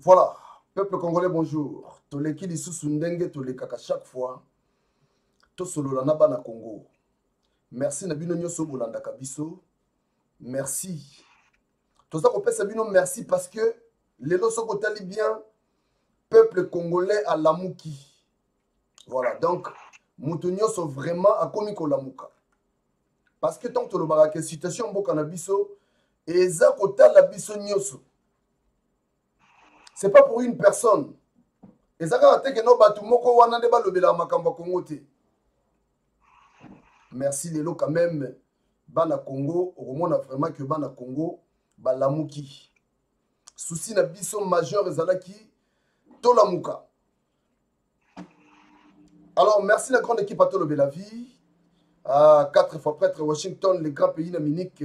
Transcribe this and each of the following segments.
Voilà, peuple congolais, bonjour. Toleki lisusu ndenge tolekaka chaque fois. Tosolola na bana Congo. Merci na bino nyoso bolandaka biso. Merci. Toza kopesa bino merci parce que lelo soko tali bien peuple congolais alamuki. Voilà, donc moto nyoso vraiment akomi kolamuka. parce que ntango tolobaka ke situation ya mboka na biso eza kotala biso nyonso c'est pas pour une personne eza kaka te keno bato moko wana nde balobelaka makambo ya kongo te merci lelo quand même bana congo okomona vraiment ke bana congo balamuki susi na biso majeur ezalaki tolamuka Alors, merci la grande équipe Atolo Belavi. Ah, quatre fois prêtre Washington, le grand pays d'Amérique.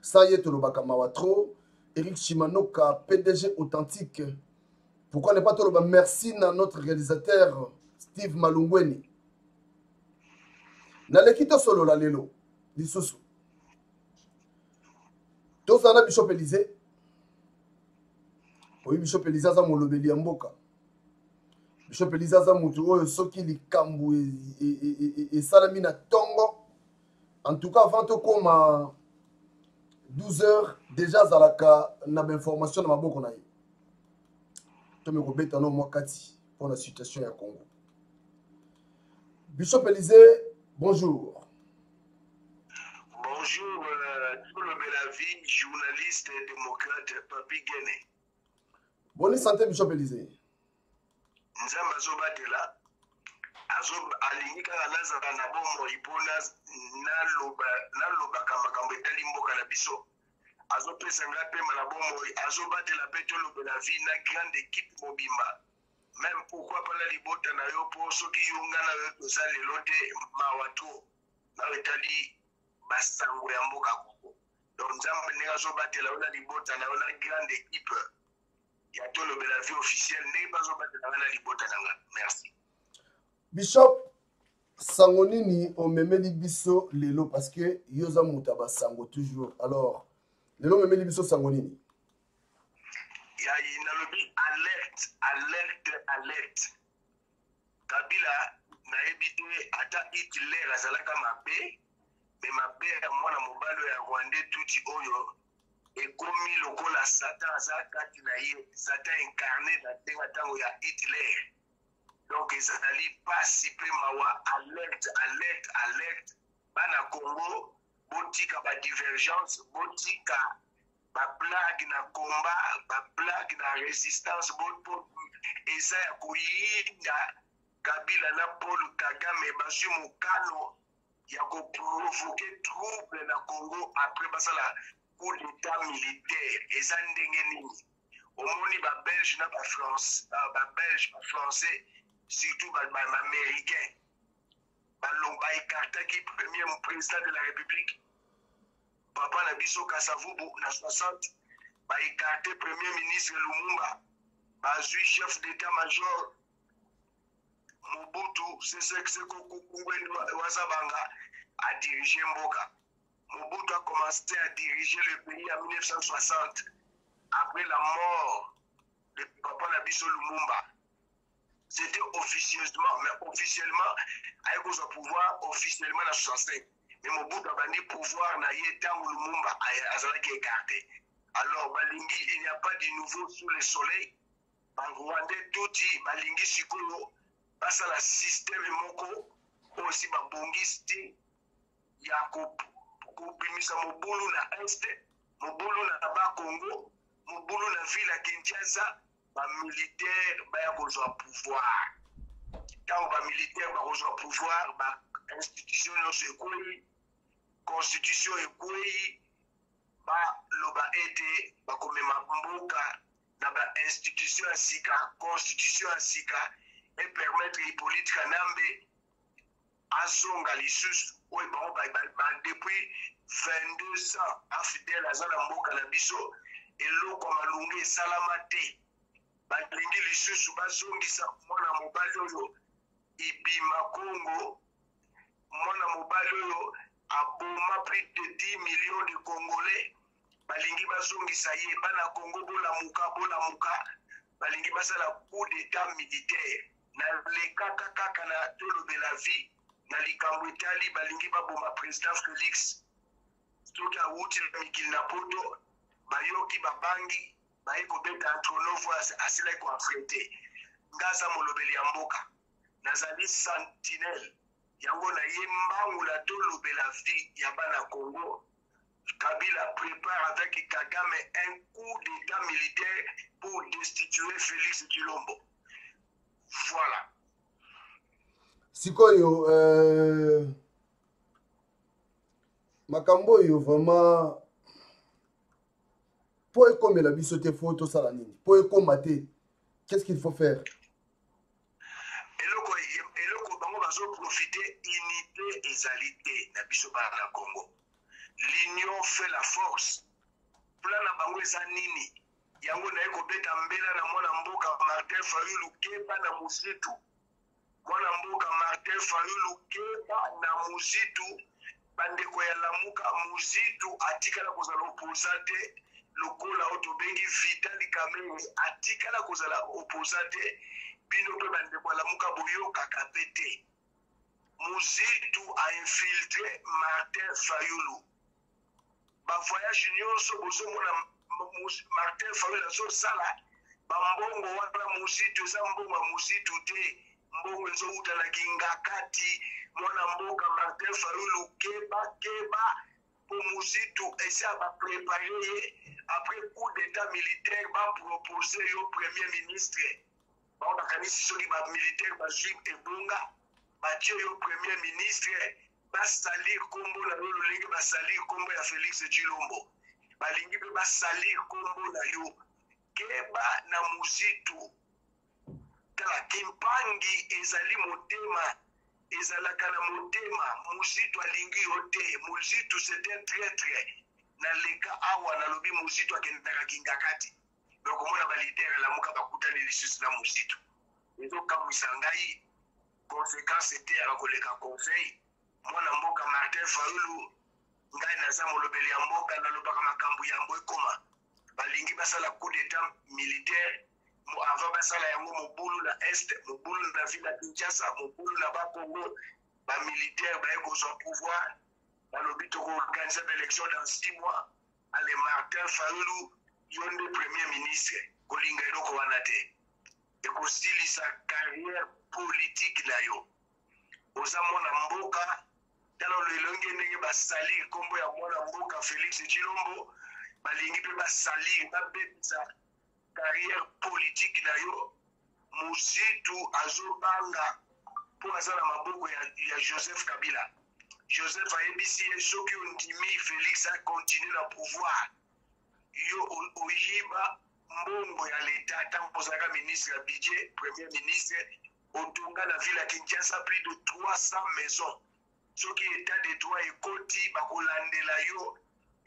Ça y est, Tolobaka Mawatro. Eric Chimanoka, PDG authentique. Pourquoi ne pas Toloba Merci à notre réalisateur Steve Malungweni. naleki tosolola lelo lisusu tozala na bishop elize oyi bishop elize aza molobeli ya mboka bishop elise aza moto oyo soki likambo e, e, e, esalami na ntongo en tout cas avant tokóma 12 heures déjà azalaka na bainformation na maboko na ye tomi kobeta no mwa kati mpo na situation ya congo bishop elise bonjour Bonjour, euh, le Belavine, journaliste et démocrate, Papi Guéné. Bonne santé, Bishop Elisée. Nzambe azobatela alingi kaka nazala na bomoi mpo nalobaka makambo etali mboka na biso azopesa ngai mpema na bomoi azobatela mpe tolobela vi na grande ekipe mobimba meme pourkui mpana libota na yo mpo soki yo ngai na yo toza lelo te mawa to na oyo etali basango ya mboka kongo donc nzambe ndenge azobatela yo na libota na yo na grande équipe ya tolobela vie officielle ndenge bazobatela nga na libota na nga merci bishop sango nini omemeli biso lelo parce que yo oza moto ya basango toujours alors lelo omemeli biso sango nini ya nalobi alerte alerte alerte kabila nayebi te ata hitler azalaka mabe me mabe ya mwana mobali ya rwandais tuti oyo ekomi lokola satan aza kati na ye satan incarne na ntenga ntango ya hitler donc ezali mpasi mpe mawa alerte alerte alerte bana congo botika badivergence botika ba blague na combat ba blague na resistance boto eza ya koyinda kabila na paul kagame bazwi mokano ya koprovoke trouble na congo après basala coup d'état militaire eza ndenge nini omoni babelge na bafrance babelge bafrançais surtout baaméricain Balo ba ecartaki premier president de la République papa na biso Kasavubu na 60 ba écarté premier ministre Lumumba bazui chef d'état major Mobutu Sese Seko Kukungwendo Wazabanga a dirigé Mboka. Mobutu a commencé à diriger le pays en 1960 après la mort de Papa Nabiso Lumumba. c'était officieusement mais officiellement aye kozwa pouvoir officiellement na 65 mais mobutu abandi pouvoir na ye ntango lumumba azalaki écarté alors balingi il n'y a pas du nouveau sous le soleil barwandais tuti balingi sikoyo basala système moko osi babongisi ya kobimisa mobulu na este mobulu na ba congo mobulu na ville ya kinshasa ba militaire baya kozwa pouvoir ntango ba militaire bakozwa pouvoir ba institution nyonso ekwei constitution ekwei baloba ete bakomema mboka na ba institution ya sika constitution ya sika epermettre ipolitika nambe azonga lisusu oyo bango depuis 22 ans afidele aza na mboka na biso eloko ya malunga esalama te balingi lisusu bazongisa mwana mobali oyo ibima congo mwana mobali oyo aboma plus de 10 millions de congolais balingi bazongisa ye bana congo bolamuka bolamuka balingi basala coup d'etat militaire nalekaka kaka na tolobela vie na likambo etali balingi baboma president felix soki awuti na mikili na poto bayoki babangi baye kobeta antronovo asilaki koafrete nga aza molobeli ya mboka nazali sentinelle yango na ye mbangula tolobela vie ya bana congo Kabila prépare avec Kagame un coup d'état militaire pour destituer Félix Tshilombo. Voilà. Sikoyo euh, makambo oyo vraiment mpo ekomela biso te fo tosala nini mpo ekoma te qu'est-ce qu'il faut faire eloko eloko bango bazo profite unité ezali te na biso bana na congo l'union fait la force plan na bango eza nini yango naye kobeta mbela na mwana mboka martin fayulu keba na mozitu mwana mboka martin fayulu keba na mozitu Bandeko ya Lamuka, Muzitu atikala kozala opposant te lokola oyo tobengi Vital Kamerhe atikala kozala opposant te. Bino mpe bandeko ya Lamuka boyokaka mpe te. Muzitu a infiltre Martin Fayulu. ba voyage nyonso bozomona martin fayul azosala bambongo wana muzitu eza mbongo ya muzitu te mbongo ezowuta na kingakati mwana mboka martin fayulu keba keba mpo muzitu esi abaprepare ye après coup d'état militaire bapropose yo premier ministre Bango bakanisi soki ba militaire bazwi ebonga batie yo premier ministre basalir kombo na yo lolenge basalir kombo ya Felix Tshilombo balingi mpe basalir kombo na yo keba na muzitu tala kimpangi ezali motema ezalaka na motema muzitu alingi yo te muzitu c'est un traitre na leka awa nalobi muzitu akendaka kingakati donc omona ba leader ya lamuka bakutani lisusu na muzitu ezokamwisa ngai conséquence eteyaka koleka conseil mwana mboka martin faulu ngai naza molobeli ya mboka nalobaka makambo yango ekoma balingi basala coup d'état militaire avant basala yango mobulu na est mobulu na ville ya kinshasa mobulu na bakongo bamilitaire baye kozwa pouvoir balobi tokoorganize baélection dans six mois Ale Martin Fayulu yo nde premier ministre kolinga eloko wana te ekosilisa carrière politique na yo oza mwana mboka tala elongi ndenge basali nkombo ya mwana mboka Felix Tshilombo balingi mpe basali babebisa Carrière politique na yo Muzitu azobanga mpo aza na maboko ya, ya Joseph Kabila. Joseph ayebisi ye soki ondimi Felix akontinue na pouvoir yo oyiba mbongo ya leta ntango ozalaka ministre ya budget premier ministre otonga na ville ya kinshasa plus de 300 maison soki etat de droit ekoti bakolandela yo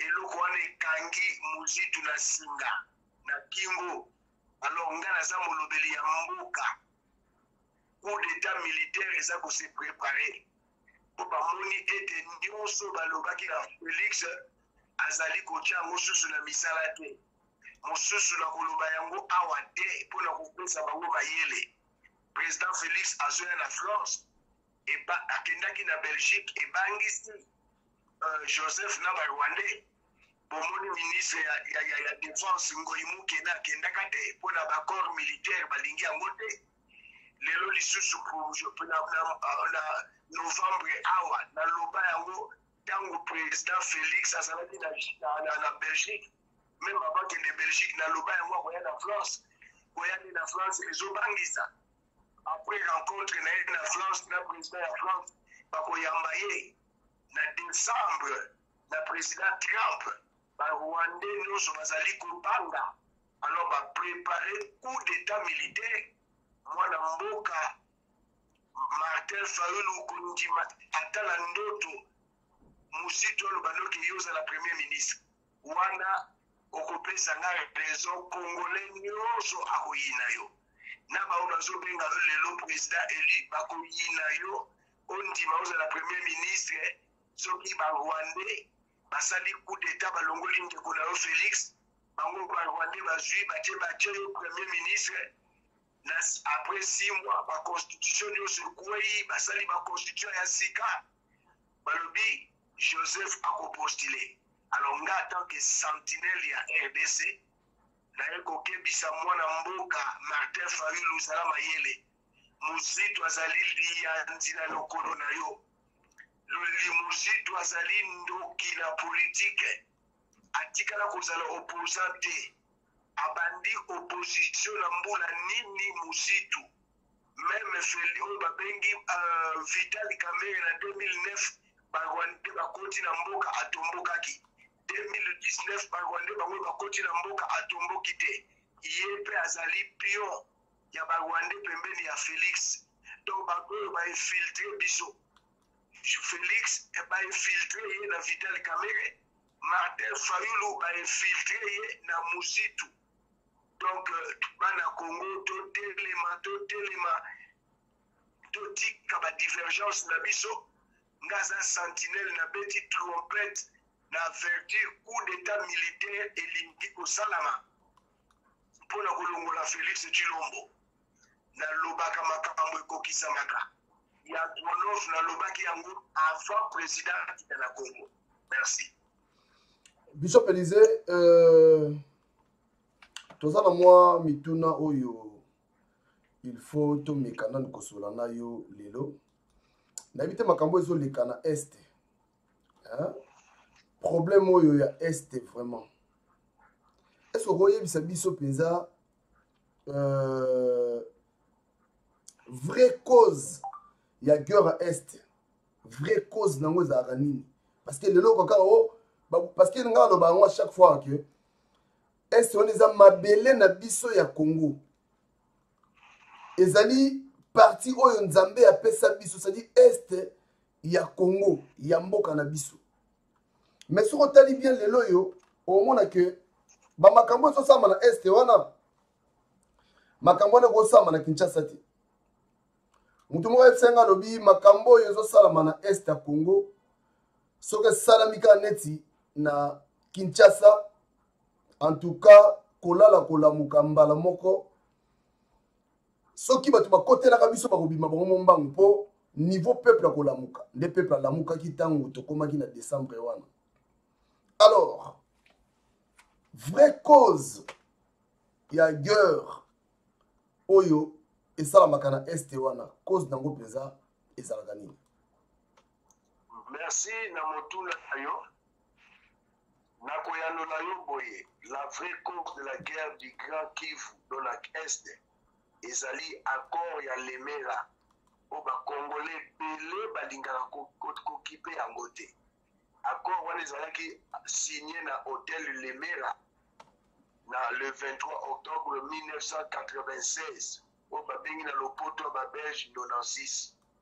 eloko wana ekangi muzitu na singa na kingo alors nga naza molobeli ya mboka coup d'état militaire eza ko se préparer mpo bamoni ete nyonso balobaki na félix azali kotya yango susu na misala te mosusu na koloba yango awa te mpo na kopesa bango mayele président félix azoya na france Eba, akendaki na Belgique ebangisi uh, Joseph na ba Rwandais bomoni ministre ya, ya, ya, ya defense ngoi mokena akendaka te mpo na baccord militaire balingi yango te lelo lisusu na, na, na novembre awa naloba yango ntango président félix azalaki na, na, na, na belgique meme abakende belgique naloba yango akoya na france koya nde na france ezobangisa Après rencontre na ye na France na président ya France bakoyamba ye na décembre na président Trump ba Rwandais nyonso bazali kobanga alors ba préparer coup d'état militaire mwana mboka Martin Fayulu kondima ata na ndoto muzito aloba noki yo ozala premier ministre wana okopesa nga raison congolais nyonso akoyina yo na baoyo bazobenga yo lelo président élu bakoyina yo ondima ozala premier ministre soki barwandais basali coup d'état balongoli ndeko na yo félix bango barwandais bazwi batie batie yo premier ministre na après six mois baconstitution nyonso ekwei basali baconstitution ya sika balobi Joseph ako postuler alors nga tant que sentinelle ya RDC naye kokebisa mwana mboka Martin Fayulu zala mayele mozito azali liyanzi na lokolo na yo mozito azali ndoki na politike atikala kozala opposant te Abandi opposition na mbula nini muzitu? Meme Feli oyo babengi uh, Vital Kamerhe na 2009 barwande bakoti na mboka atombokaki 2019 barwande bango bakoti na mboka atomboki te ye mpe azali pion ya barwande pembeni ya Felix donc bango oyo bainfiltre biso Felix eh, bainfiltre ye na Vital Kamerhe Martin Fayulu ba infiltre ye na Muzitu. Donc euh, bana Congo totelema totelema totika ba divergence na biso nga aza sentinelle nabeti trompette na avertir coup d'état militaire elingi kosalama mpo na kolongola félix tshilombo nalobaka makambo ekokisamaka ya golov nalobaki yango avant président akita na congo merci bishop elise euh, toza na mwa mituna oyo il faut tomeka nanu kosola na yo lelo nayebi te makambo ezoleka na est hein? problème oyo ya est vraiment est ce que okoyebisa biso mpenza euh, vraie cause ya guerre à est vraie cause nango ezalaka nini parce que lelo kaka o parce que ngai aloba yango à chaque fois que est wana eza mabele na biso ya congo ezali parti oyo nzambe apesa biso cestadi est ya congo ya mboka na biso mais soki otali bien lelo oyo omona ke bamakambo ezosamba na este wana makambo wana ekosamba na kinshasa te motu moko ayebisa ngai alobi makambo oyo ezosalama na este ya congo soki esalami kaka neti na kinshasa en tout cas kolala kolamuka mbala moko soki bato bakotelaka biso bakobima bango mombangu mpo niveau peuple akolamuka nde peuple alamukaki ntango tokomaki na décembre wana alors vraie cause ya guerre oyo esalamaka na este wana cause nango mpenza ezalaka nini merci na motuna na yo nakoyanola yo boye la vraie cause de la guerre du grand kivu do lac est ezali accord ya lemera oyo bakongole ebele balingaka kokipe yango te accord wana ezalaki signe na hotel lemera na le 23 octobre 1996 oyo babengi na lopoto ya babelge 96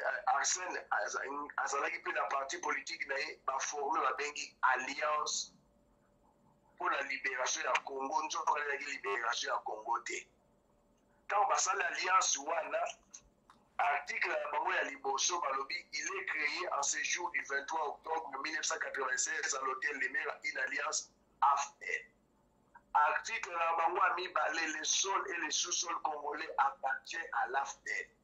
Euh, Arsène azalaki mpe na parti politiki na ye baforme babengi alliance mpo na libération ya congo nzoka ezalaki libération ya congo te ntango basali alliance wana article ya bango ya liboso balobi il est créé en ce jour du 23 octobre 1996 à l'hôtel lemera une alliance afte article na bango ya mibale le sol et le sous-sol congolais appartient à l'afdel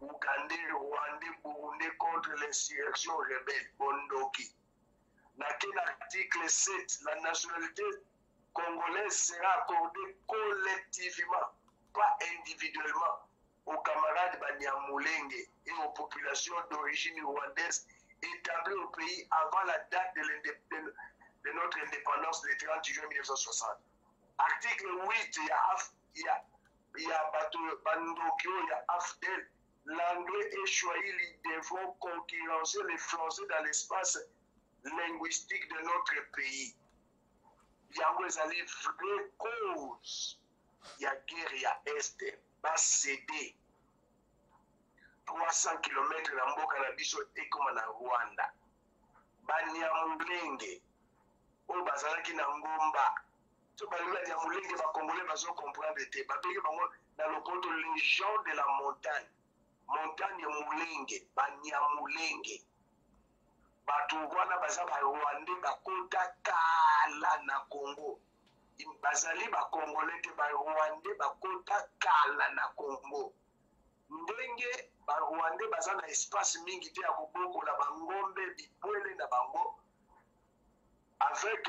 ougandais rwandais burundais contre l'insurrection rebelle, Bondoki. Dans l'article 7, la nationalité congolaise sera accordée collectivement, pas individuellement, aux camarades Banyamulenge et aux populations d'origine rwandaise établies au pays avant la date de, notre indépendance le 30 juin 1960. Article 8, il y a, il y ya bato bandoki oyo ya afdel l'anglais et swahili devront concurrencer le français dans l'espace linguistique de notre pays yango ezali vrai cause ya guerre ya est basede 300 km na mboka na biso ekoma na rwanda banyamulenge oyo bazalaki na ngomba to balobi ya nyamulenge ba congolais bazo comprendre te babengi bango na lopoto les gens de la montagne montagne mulenge banyamulenge bato wana baza barwande bakota kala na congo bazali bakongole te barwande bakota kala na congo ndenge barwande baza na espace mingi te ya kobokola bangombe bibwele na bango avec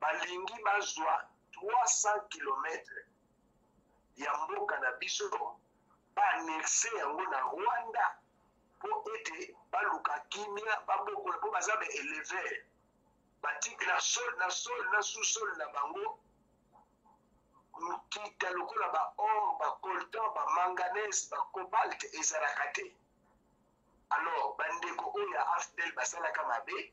balingi bazwa 300 kilometre ya mboka na biso baannexe yango na rwanda mpo ete baluka kimia babokola mpo baza ba elever batiki na sol na sol na sous-sol na bango nkita lokola baor bacoltan bamanganese bacobalt ezalaka te alors bandeko oyo ya afdel basalaka mabe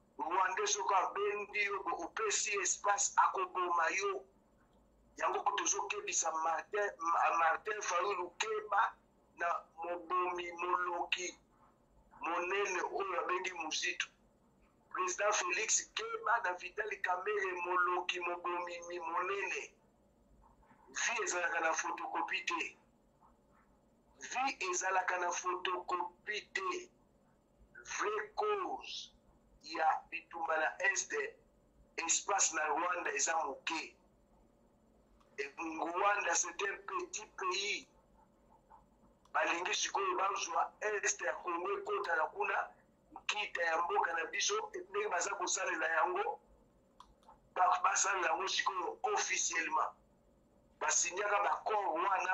Rwandais soki abendi yo bo opesi espace akoboma yo yango tozokebisa martin, martin fayulu keba na mobomi moloki monene oyo abengi muzitu président félix keba na vitali kamere moloki mobomi monene vi ezalaka na fotokopi te vi ezalaka na fotokopi te Vrai cause ya bitumba na Est, espace na Rwanda eza moke. Et Rwanda c'est un petit pays. Balingi sikoyo bazwa Est ya Congo ekota na kuna nkita ya mboka na biso ndenge baza kosalela yango basalela yango sikoyo officiellement basinyaka bacor wana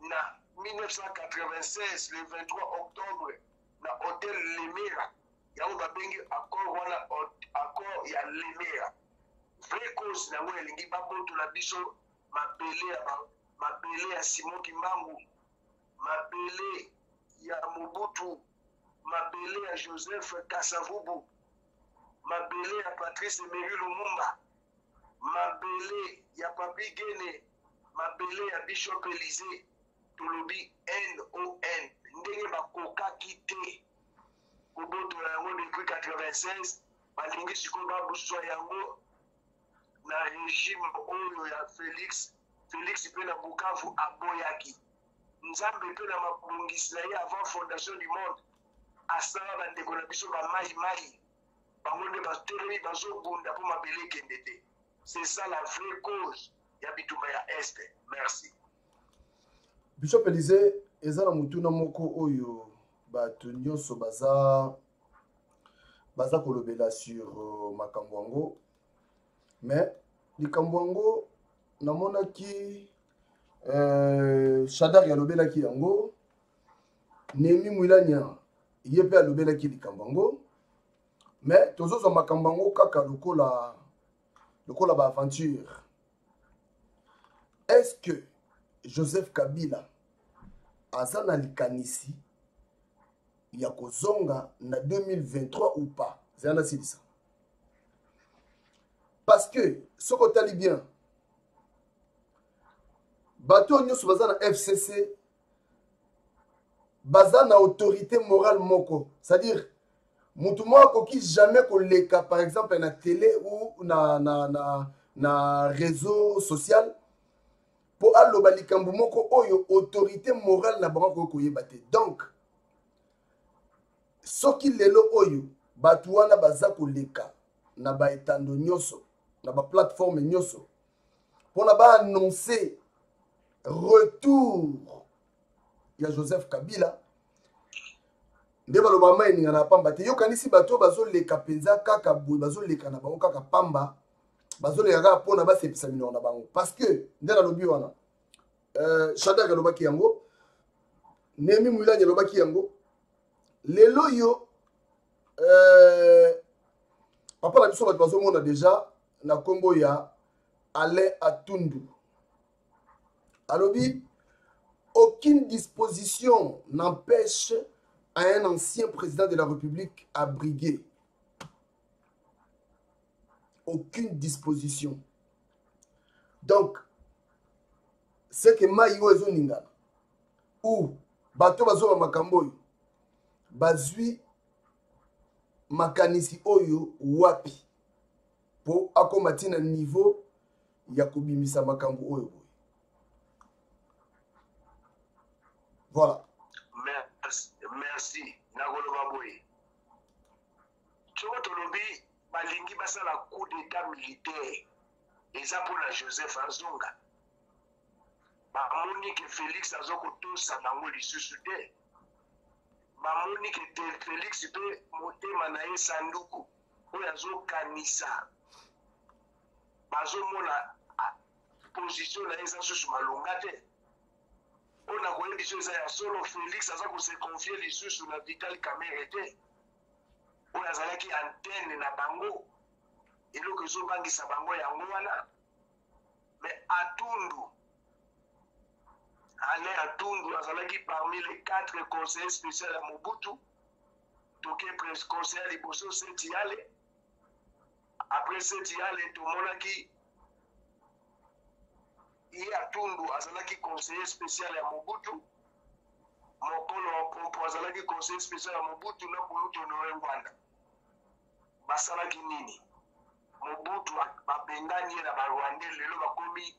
na 1996 le 23 octobre na hotel lemera yango babengi accord wana accord ya lemera vrai cause na yango elingi babotola biso mabele ya mabele ya simon kimbangu mabele ya mobutu mabele ya joseph kasavubu mabele ya patrice emery lumumba mabele ya papi gene mabele ya bishop elise tolobi non ndenge bakokaki te kobotola yango depuis 96 balingi sikoyo babuswa yango na regime oyo ya felix felix mpe na bukavu aboyaki nzambe mpe na mabongisi na ye avant fondation du monde asala bandeko na biso bamai mai bango nde batelemi bazobunda mpo mabele ekende te c'est ça la vraie cause ya bitumba ya est merci bishop elise eza na motuna moko oyo bato nyonso baza baza kolobela sur euh, makambo yango mais likambo yango namonaki euh, shadari alobelaki yango nemi mwilanya ye mpe alobelaki likambo yango me tozozwa makambo yango kaka lokola lokola baaventure est ce que joseph kabila aza na likanisi ya kozonga na 2023 ou pas zela nasilisa parce que soki otali bien bato oyo nyonso baza na fcc baza na autorité morale moko c'est-à-dire motu moko akoki jamais koleka par exemple na télé ou na, na, na, na réseau social mpo aloba likambo moko oyo autorité morale na bango akoki koyeba te donc soki lelo oyo bato wana baza koleka na baetando nyonso na baplateforme nyonso mpona baannonce retour ya joseph kabila nde baloba ma eningana ya pamba te yokanisi bato oyo bazoleka mpenza kaka boye bazoleka na bango kaka pamba bazoleka kaka mpona basepisa minoko na bango parce que nde nalobi wana euh, shadak alobaki yango nemi mwilani alobaki yango lelo oyo euh, papa na biso bato bazomona deja na nkombo ya Alain Atundu alobi aucune disposition n'empêche à un ancien président de la République à briguer. Aucune disposition. Donc, ce que Maïo Ezoninga ou Bato Bazoba Makamboy bazui makanisi oyo wapi mpo akoma ti na niveau ya kobimisa makambo oyo boye voilà merci nakoloba boye soko tolobi balingi basala coup d'état militaire eza mpo na joseph azonga bamoni ke félix aza kotosa nango lisusu te bamoni ke felix mpe motema na ye sanduku oyo azokanisa bazomona ah, position na ye eza susu malonga te oyo nakoyebi biso eza ya solo félix aza koseconfie lisusu na vital camere te oyo azalaki antenne na bango eloko ezobangisa bango yango wana me atundu alain atundu azalaki parmi les quatre conseillers spécial ya mobutu toke conseil ya liboso seti yale après seti yale tomonaki ye atundu azalaki conseiller spécial ya mobutu mokolo pompo azalaki conseiller spécial ya mobutu na kulutu honore ngwanda basalaki nini mobutu babengani ye na barwandais lelo bakomi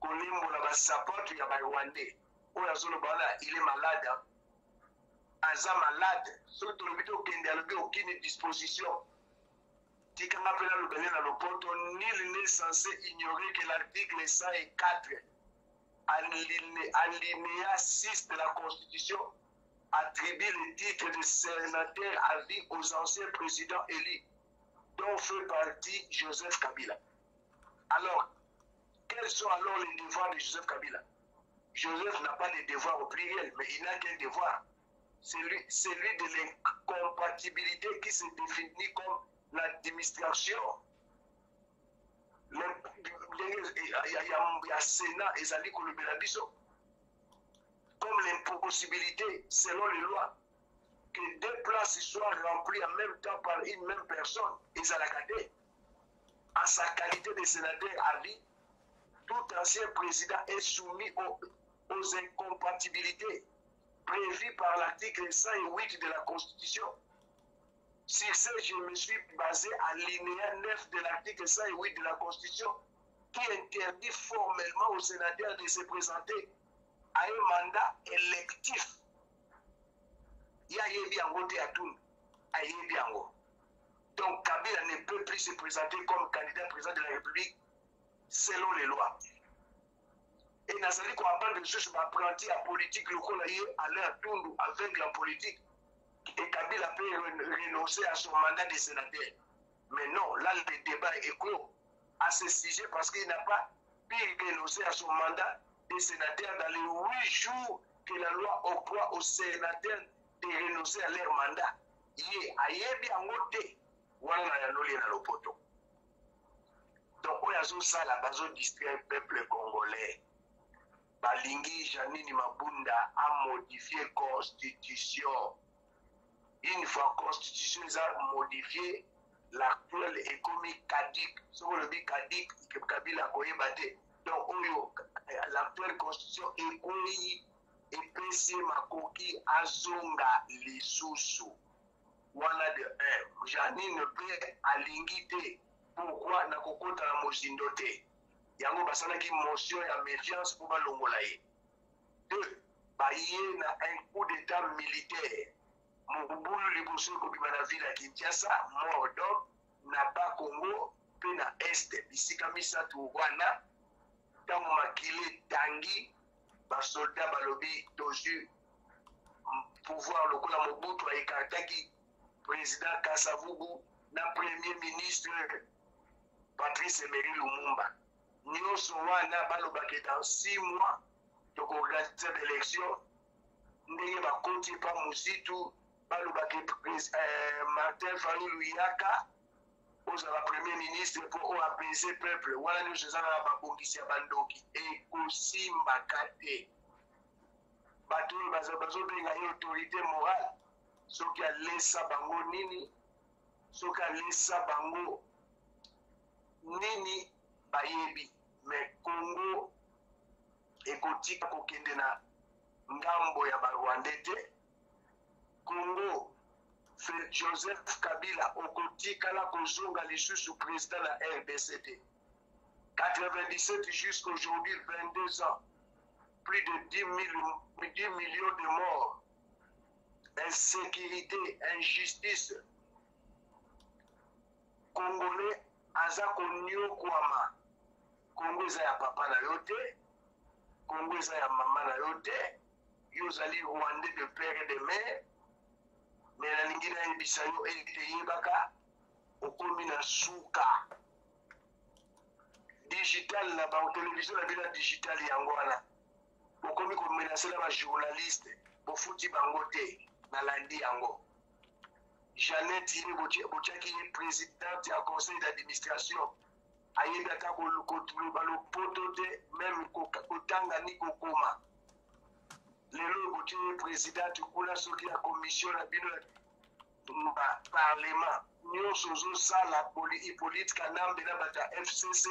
kolimbola basapato ya barwandais oyo azoloba wana ile malade aza malade soki tolobi tokende alobi aucune disposition tika nga mpe nalobele na lopoto nil ne censé ignorer que l'article 104 alinéa 6 de la constitution attribue le titre de sénateur à vie aux anciens présidents élus dont fait partie Joseph Kabila alors quels sont alors les devoirs de Joseph Kabila Joseph n'a pas de devoirs au pluriel, mais il n'a qu'un devoir. C'est celui de l'incompatibilité qui se définit comme l'administration, un Sénat Zalikou le biso comme l'impossibilité selon les lois que deux places soient remplies en même temps par une même personne la Zalakade, à sa qualité de sénateur à vie tout ancien président est soumis aux incompatibilités prévues par l'article 108 de la Constitution sur ce, je me suis basé à l'inéa 9 de l'article 8 de la Constitution qui interdit formellement aux sénateurs de se présenter à un mandat électif. Donc Kabila ne peut plus se présenter comme candidat président de la République selon les lois. Et Nazali que je suis apprenti à politique, le à l'heure avec la politique. Et Kabila peut renoncer à son mandat de sénateur. Mais non, là, le débat est clos à ce sujet parce qu'il n'a pas pu renoncer à son mandat de sénateur dans les huit jours que la loi octroie aux sénateurs de renoncer à leur mandat ye ayebi yango te wana na yanoli ye na lopoto donc oyo azosala bazodistraire peuple congolais balingi janini mabunda amodifie constitution une fois constitution eza modifie l'actuel ekomi kadik soki olobi kadik kabila koyeba te donc oyo l'actuelle constitution ekwei epesi ye makoki azonga lisusu wana de un janine mpe alingi te pourkui na kokota na mozindo te yango basalaki motion ya méfiance mpo balongola ye deux baye na un coup d'état militaire mobulu liboso ekobima na ville ya kinshasa mort d'homme na bas congo mpe na este bisika misato wana Ntango makila etangi, basoldat balobi tozwi pouvoir lokola Mobutu aekartaki president Kasavubu na premier ministre Patrice Emery Lumumba. Nyonso wana balobaki dans six mois tokoorganize baelection ndenge bakoti epa Muzitu balobaki eh, Martin Fayulu yaka ozala premier ministre mpo o apaiser peuple wana nyonso eza na babongisi ya bandoki ekosimbaka te bato oyo bazobenga ye autorité morale soki alesa bango nini soki alesa bango nini bayebi me congo ekotika kokende na ngambo ya barwandais te Congo Fel Joseph Kabila okotikala kozonga lisusu president na RDC te. 97 jusqu'aujourd'hui 22 ans plus de 10, 000, 10 millions de morts insécurité injustice congolais aza konyokwama kongo eza ya papa na yo te kongo eza ya mama na yo te Yo ozali Rwandais de père et de mère, mais nalingi nayebisa yo ete yebaka okomi na suka digital na bango televizio na bino ya digital yango wana bokomi komenase na bajournaliste bofuti bango te nalandi yango jeannette ye botyaki ye présidente ya conseil d'administration ayebi ata koloba lopoto te meme kotanga ni kokoma lelo ekotie ye presidente kuna soki ya commission na bino ya parlement nyonso ozosala hippolite kanambe na bato ya fcc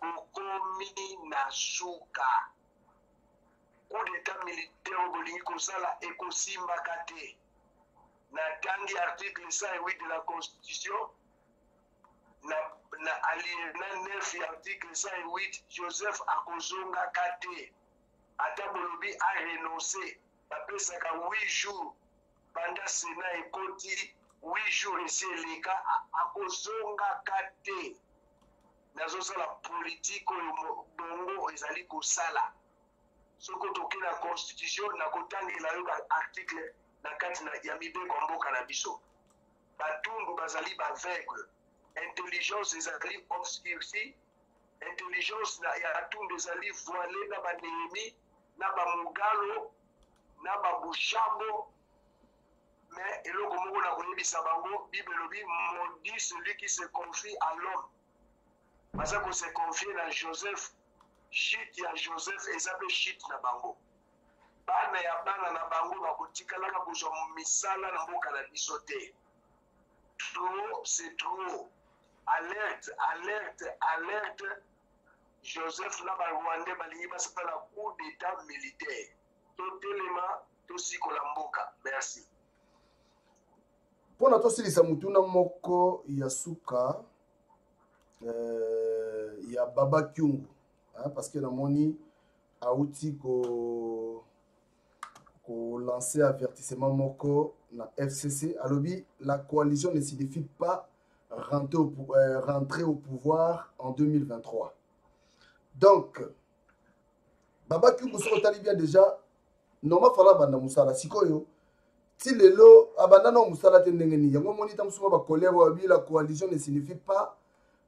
bokomi na suka coup d'etat militaire oyo bolingi kosala ekosimbaka te natangi article 108 de la constitution na, na alinéa 9 ya article 108 joseph akozongaka te ata bolobi arenonce bapesaka 8 jours banda sena ekoti 8 jours esi eleka akozongaka te nazosala politike oyo bongo ezali kosala soki otoki na constitution nakotangela yo baarticle na kati ya mibeko ya mboka na biso Batumbu bazali baveugle. Intelligence ezali obscurci. Intelligence na ya Atumbu ezali voile na ba Nehemi, na ba Mugalo, na ba Bushambo. Mais eloko moko na koyebisa bango, Bible elobi maudit celui qui se confie à l'homme. Baza ko se confier na Joseph, chute ya Joseph eza pe chute na bango. Bana ya bana na bango bakotikalaka kozwa misala na mboka na biso te. Trop c'est trop. Alerte, alerte, alerte. Joseph na ba Rwandais balingi basala coup d'état militaire. Totelema tosikola mboka. Merci. Mpo na tosilisa motuna moko ya suka euh, ya Baba Kyungu hein, parce que namoni auti ko kolancer avertissement moko na fcc alobi la coalition ne signifie pas rentrer au, euh, rentrer au pouvoir en 2023 donc baba kyungu soki otali bien déjà normal fala abanda mosala sikoyo ti lelo abanda nao mosala te ndenge nini yango omoni ta mosusu mwa bacolere oyo abi la coalition ne signifie pas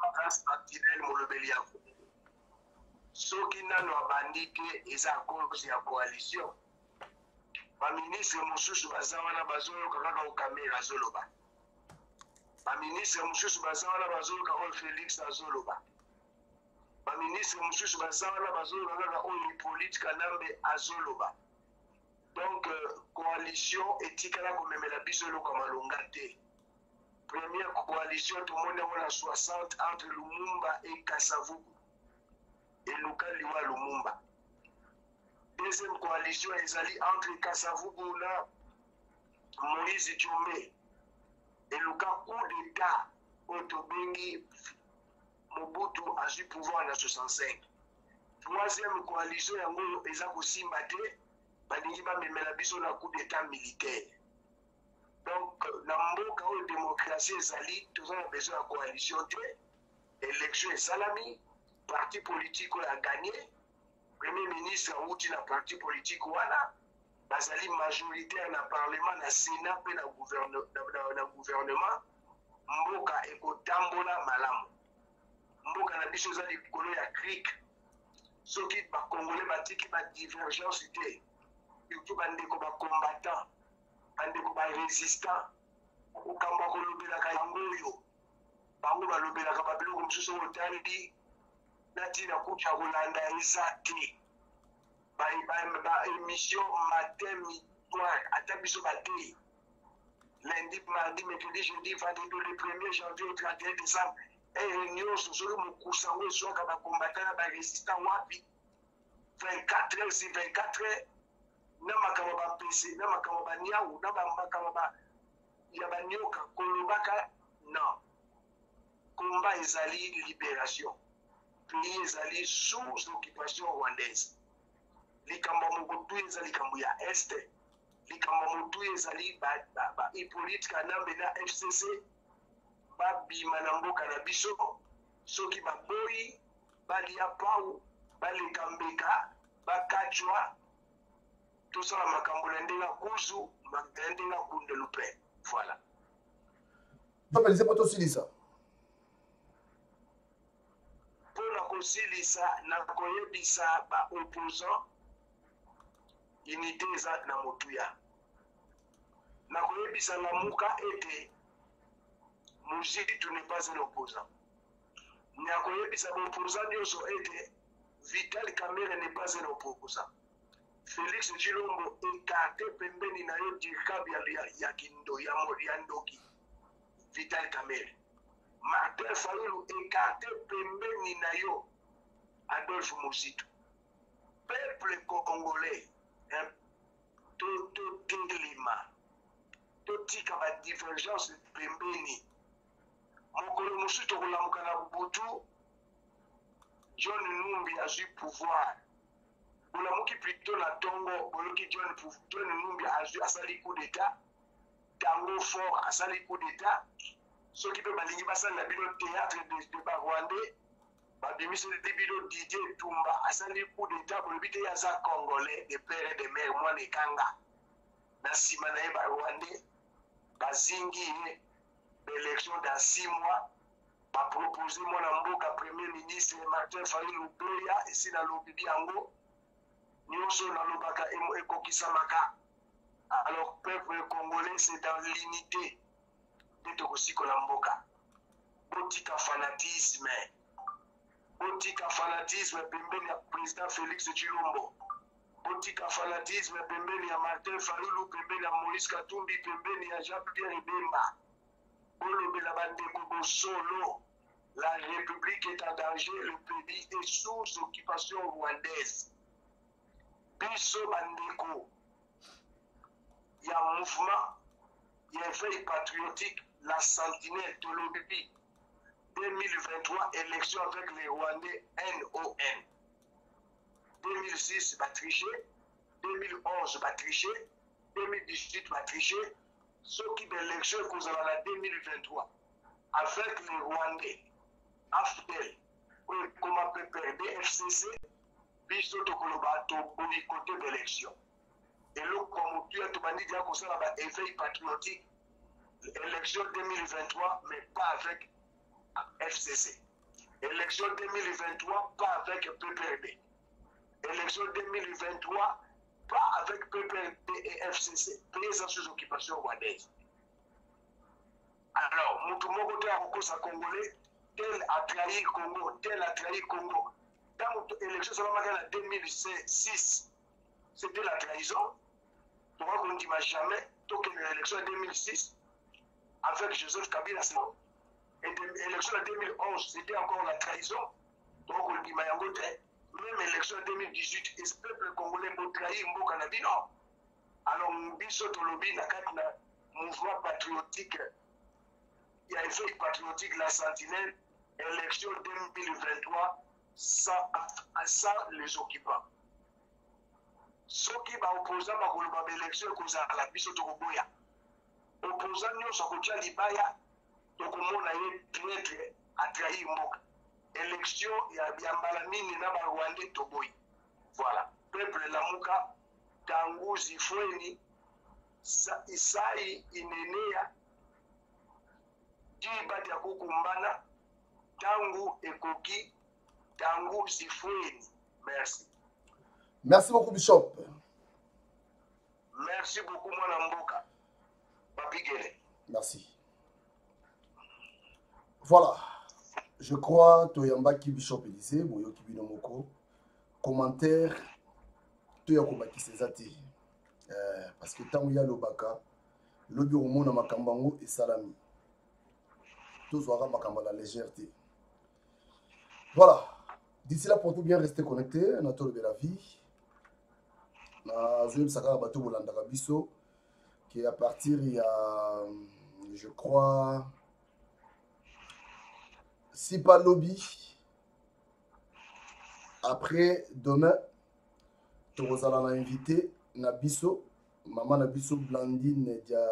Makasi Martinel molobeli ya soki nano abandi te eza cause ya coalition baministre mosusu baza wana bazoyoka kaka o kamere azoloba baministre mosusu baza wana bazoyoka oyo félix azoloba baministre mosusu baza wana bazoloba kaka oyo hippolite kanambe azoloba donc euh, coalition etikala komemela biso eloko ya malonga te Première coalition tomoni yango na 60 entre Lumumba et Kasavubu eluka liwa Lumumba. Deuxième coalition ezali entre Kasavubu na Moïse Djombe eluka coup d'etat oyo tobengi Mobutu azwi pouvoir na 65. Troisième coalition yango eza kosimba te balingi bamemela biso na coup d'etat militaire. donc na mboka oyo demokrasi ezali toza na besoin ya coalition te élection esalami parti politique oyo aganye premier ministre awuti na parti politique wana bazali majoritaire na parlement na sénat mpe na, gouverne, na, na, na gouvernement mboka ekotambola malamu mboka na biso eza likolo ya crike soki bakongole batiki badivergence te surtout bandeko bacombattant Bandeko ba resistant, makambo ya kolobelaka yango oyo bango balobelaka babiloko mosusu oyo otali na ntina kutu ya kolanda eza te baémission matin mitoire ata biso batei lundi mardi mercredi jeudi vendredi le premier janvier au 31 décembre eye nyonso soki mokusa yango ezwaka bakombata na barésistant wapi 24 heures sur 24 heures na makambo ya bampese na makambo ya baniau na makambo ya banioka kolobaka na komba ezali liberation pays ezali sous occupation rwandaise likambo ya mobutu eza likambo ya est likambo ya motu ezali hippolite kanambe na fcc babima na mboka na biso soki baboyi balia pau baleka mbeka bakacwa tosala makambo na ndenge ya kuzu na ndenge ya kundelu mpe voilà topelise mpo tosilisa mpo na kosilisa na koyebisa baopposant unité eza na motuya na koyebisa lamuka ete muzitu n'est pas un opposant mais akoyebisa baopposant nyonso ete vital kamere n'est pas un opposant félix tshilombo ekarte pembeni na yo dirkab ya, ya, ya, kindo, ya, ya ndoki vital kamere martin fayulu ekarte pembeni na yo adolphe muzitu peuple congolais totelema totika badivergence pembeni mokolo mosusu tokolamuka na butu john numbi azwi pouvoir bolamuki plito na ntongo boyoki john, john numbi azwi asali coup d'etat tango fort asali coup d'etat soki mpe balingi basalela bino théâtre de, de barwandais babimiseli bino Didier Tumba asali coup d'etat bolobi te aza congolais de père et de mère mwana ekanga na nsima na ye barwandais bazingi ye baélection dans six mois bapropose mwana mboka premier ministre martin fayulu boya esi nalobi yango nyonso nalobaka ekokisamaka alors peuple congolais c'est dans l'unité mpe tokosikola mboka botika fanatisme botika fanatisme pembeni ya président félix tshilombo botika fanatisme pembeni ya martin fayulu pembeni ya moïse katumbi pembeni ya jean pierre ebemba bolobela bandeko bosolo la république est en danger le pays est sous occupation rwandaise biso bandeko ya mouvement ya éveil patriotique la sentinelle tolobi 2023 élection avec les rwandais non 2006 batriche 2011 batriche 2018 batriche soki baélection ekozala na 2023 avec les rwandais afdel oyo ekoma pprd fcc biso tokoloba to boycote belection eloko ya motuya tobandi deya kosala ba éveil patriotique élection 2023 mais pas avec fcc élection 2023 pas avec pprd élection 2023 pas avec pprd et fcc pays eza sous occupation rwandaise Alors, mutu moko te akokosa Congolais, tel a trahi Congo, tel a trahi Congo. Ntango élection esalamaki na 2006, c'était la trahison. Tokoki kondima jamais tokende na élection ya 2006 avec Joseph Kabila Simo. Et élection ya 2011, c'était encore la trahison. Tokoki kondima yango te. Même élection ya 2018, est-ce que le Congolais botrahi mboka na bino? Alors biso tolobi na kati na mouvement patriotique ya effet patriotique la sentinelle élection 2023 sans, sans les occupants soki baopposant bakoloba baélection ekozala biso tokoboya opposant nyonso akotya libaya tokomona ye traitre atrahi mboka élection ya, ya mbala mingi na barwandais toboyi voilà peuple lamuka Kanguzi Fweni, Isayi Ineneya, ti badi ya kokumbana ntango ekoki ntango zifweni merci merci beaucoup bishop merci beaucoup mwana mboka babigele merci voilà je crois toyambaki bishop elise boyoki bino moko commentaire to ya kobakisa eza te eh, parce que ntango ye alobaka lobi okomona makambo yango esalami tozwaka makambo ya la légère te voilà d'ici là pour tout bien rester connecté na tolobela vie nazoyebisa kaka bato bolandaka biso ke à partir ya je crois si pas lobi après demain tokozala na invité na biso mama na biso blandine ya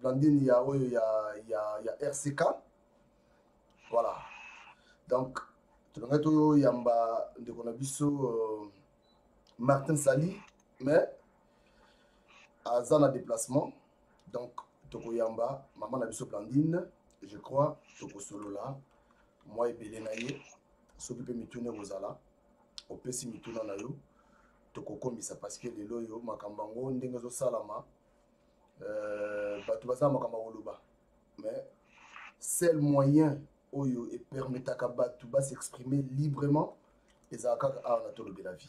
blandine ya oyo ya, ya, ya rck voilà donc tolingaki toyamba ndeko na biso euh, martin sali mais aza na déplacement donc tokoyamba mama na biso blandine je crois tokosolola mwa ebele na ye soki mpe mituna ekozala opesi mituna na yo tokokomisa parceke lelo oyo makambo yango ndenge ezosalama euh, bato baza makambo ya koloba mais seul moyen oyo epermetaka bato basexprime librement ezalaka kaka awa na tolobela vie